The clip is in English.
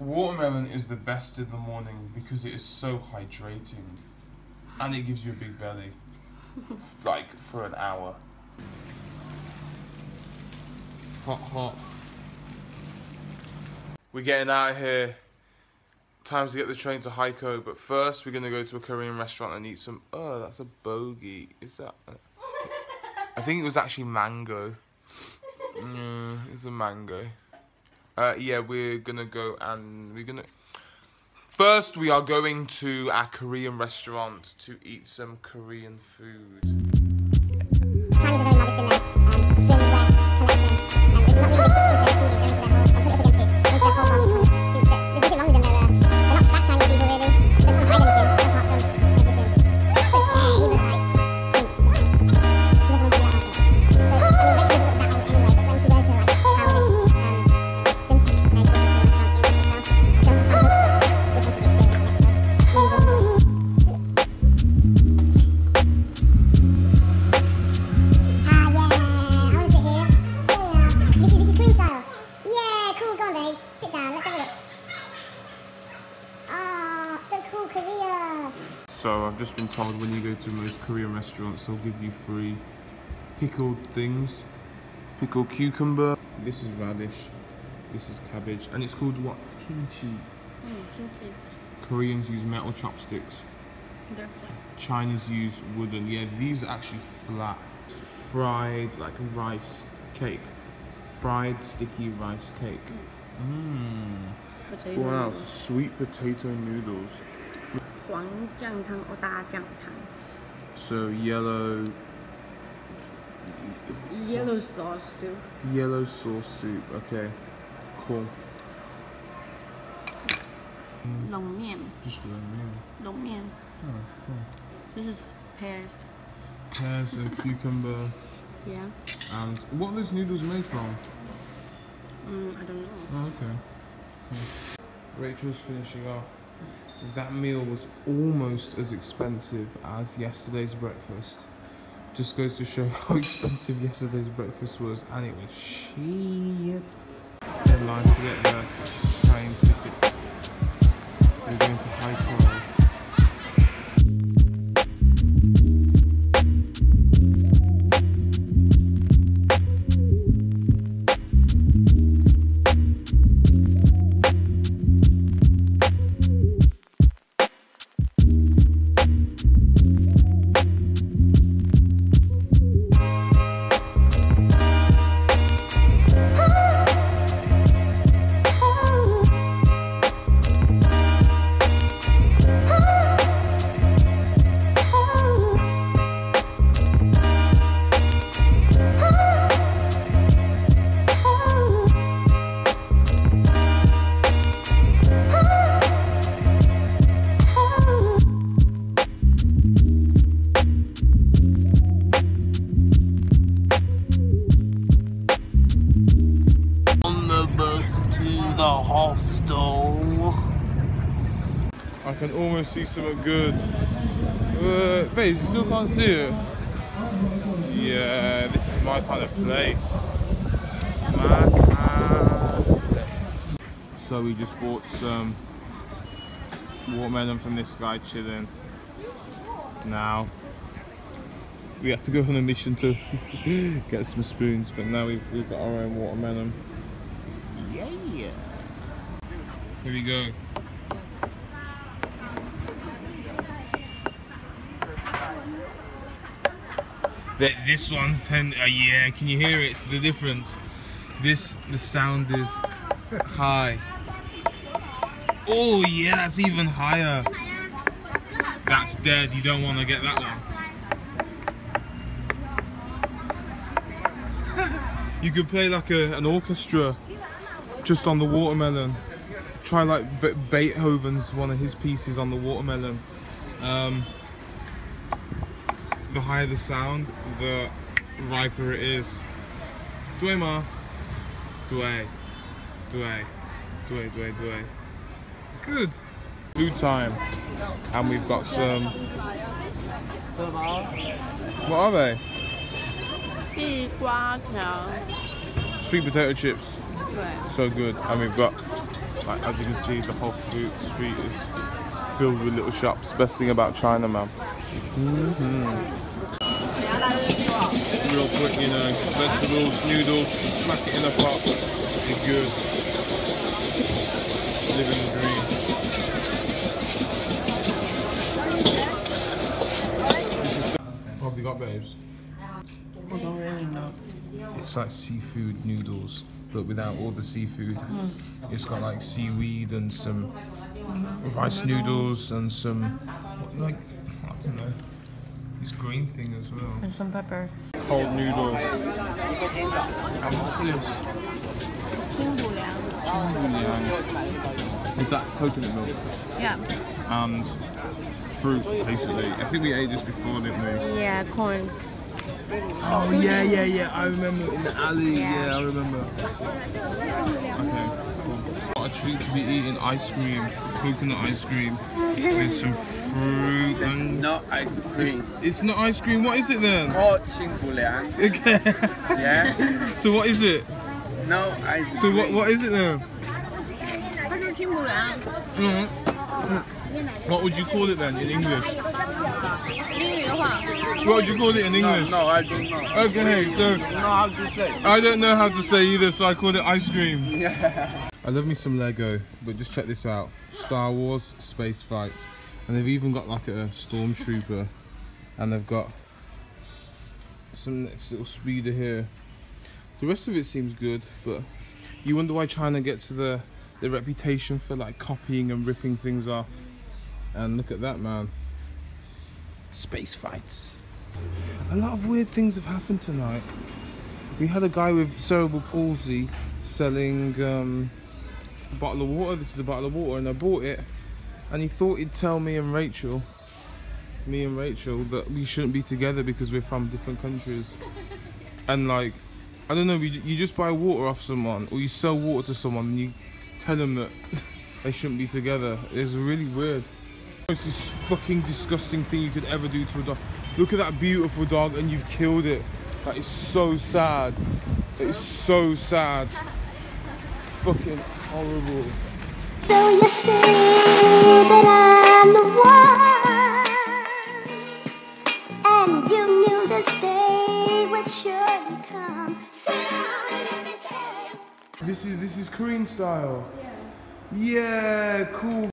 Watermelon is the best in the morning because it is so hydrating and it gives you a big belly. like for an hour. Hot, hot. We're getting out of here. Time to get the train to Haikou, but first we're gonna go to a Korean restaurant and eat some. Oh, that's a bogey. Is that? I think it was actually mango. Mm, it's a mango. Uh, yeah, we're gonna go and we're gonna. First, we are going to our Korean restaurant to eat some Korean food. On, babes. Sit down. Let's have a look. Ah, so cool, Korea. So I've just been told when you go to most Korean restaurants, they'll give you free pickled things. Pickled cucumber. This is radish. This is cabbage, and it's called what? Kimchi. Mm, kimchi. Koreans use metal chopsticks. They're flat. Chinese use wooden. Yeah, these are actually flat. Fried like a rice cake. Fried sticky rice cake. Mmm. Potato Wow, noodles. sweet potato noodles. 黄酱汤 or 大酱汤 So yellow Yellow sauce soup. yellow sauce soup. Okay, cool. 龙面 Just a meal. 龙面 Oh, cool. This is pears. Pears and cucumber. Yeah. And what are those noodles made from? Mm, I don't know. Oh, okay. Rachel's finishing off. That meal was almost as expensive as yesterday's breakfast. Just goes to show how expensive yesterday's breakfast was, and it was. Deadline to get the train tickets. We're going to. On hostel. I can almost see something good. Uh, babe, you still can't see it. Yeah, this is my kind of place. My kind of place. So we just bought some watermelon from this guy chilling. Now we have to go on a mission to get some spoons, but now we've, we've got our own watermelon. Yeah. Here we go. Th- This one's ten. Uh, yeah, can you hear it? It's the difference. This the sound is high. Oh yeah, that's even higher. That's dead. You don't want to get that one. you could play like a, an orchestra just on the watermelon try like Beethoven's one of his pieces on the watermelon. Um, the higher the sound, the riper it is. Dway ma. Dway. Dway. Dway, dway, dway. Good. Food time. And we've got some... What are they? Sweet potato chips. So good. And we've got like as you can see, the whole street is filled with little shops. Best thing about China, man. Mm-hmm. Real quick, you know, vegetables, noodles, smack it in a pot. It's good. Living the dream. What have you got, babes? I don't really know. It's like seafood noodles, but without all the seafood. Mm. It's got like seaweed and some rice noodles and some like I don't know. This green thing as well. And some pepper. Cold noodle. And what's this? Is that coconut milk? Yeah. And fruit, basically. I think we ate this before, didn't we? Yeah, corn. Oh yeah, yeah, yeah. I remember in the alley. Yeah, yeah I remember. Okay, cool. What a treat to be eating ice cream, coconut ice cream with some fruit. That's and not ice cream. It's, it's, not ice cream. What is it then? Called chinguliang. Eh? Okay. yeah. So what is it? No ice cream. So what what is it then? Mm -hmm. What would you call it then in English? What would you call it in English? No, no I don't know. Okay, so. I don't know how to say. I don't know how to say either, so I called it ice cream. Yeah. I love me some Lego, but just check this out. Star Wars space fights. And they've even got like a stormtrooper. And they've got some next little speeder here. The rest of it seems good, but you wonder why China gets the, the reputation for like copying and ripping things off. And look at that man. Space fights. A lot of weird things have happened tonight. We had a guy with cerebral palsy selling um, a bottle of water. This is a bottle of water, and I bought it. And he thought he'd tell me and Rachel, me and Rachel, that we shouldn't be together because we're from different countries. And like, I don't know, you, you just buy water off someone, or you sell water to someone, and you tell them that they shouldn't be together. It's really weird. It's this fucking disgusting thing you could ever do to a dog. Look at that beautiful dog, and you've killed it. That is so sad. That is so sad. Fucking horrible. So you say that I'm the one, and you knew this day would surely come. Sit down and let me tell you. This is this is Korean style. Yeah, cool.